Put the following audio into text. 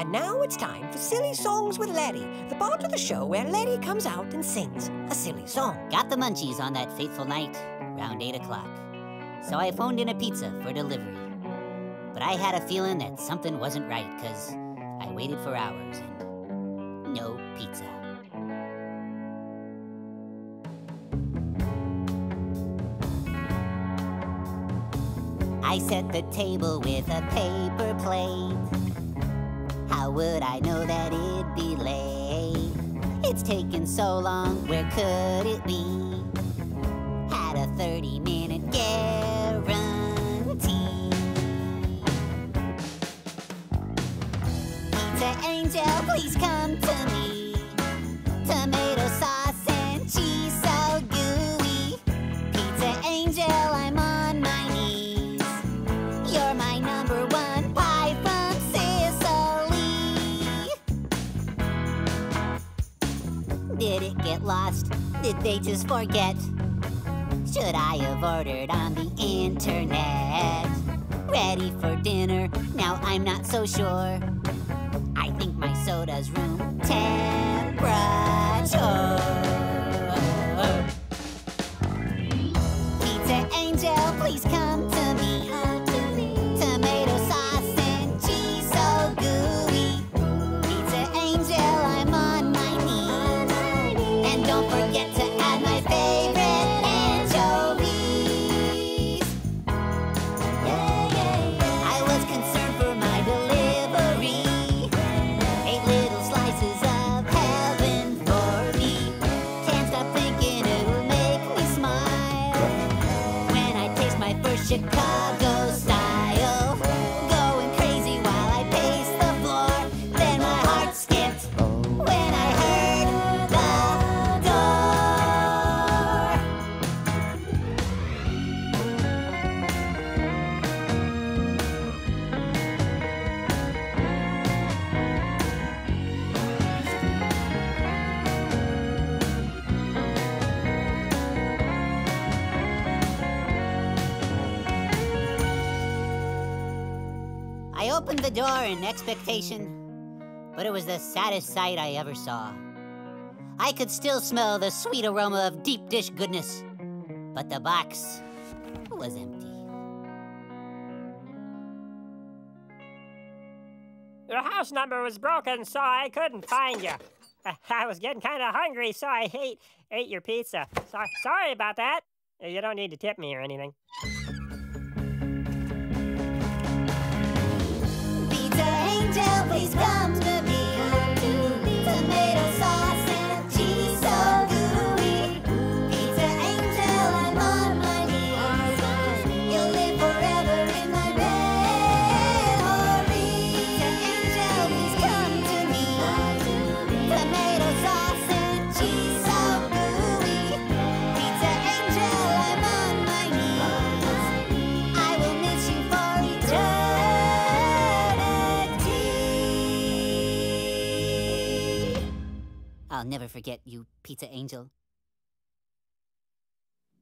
And now it's time for Silly Songs with Larry, the part of the show where Larry comes out and sings a silly song. Got the munchies on that fateful night, around 8 o'clock. So I phoned in a pizza for delivery. But I had a feeling that something wasn't right, because I waited for hours and no pizza. I set the table with a paper plate. How would I know that it'd be late? It's taken so long, where could it be? Had a 30 minute guarantee. Pizza Angel, please come to me. Did it get lost? Did they just forget? Should I have ordered on the internet? Ready for dinner? Now I'm not so sure. I think my soda's room temperature. Chicago I opened the door in expectation, but it was the saddest sight I ever saw. I could still smell the sweet aroma of deep dish goodness, but the box was empty. Your house number was broken, so I couldn't find you. I was getting kind of hungry, so I ate, ate your pizza. So, sorry about that. You don't need to tip me or anything. I'll never forget you, Pizza Angel.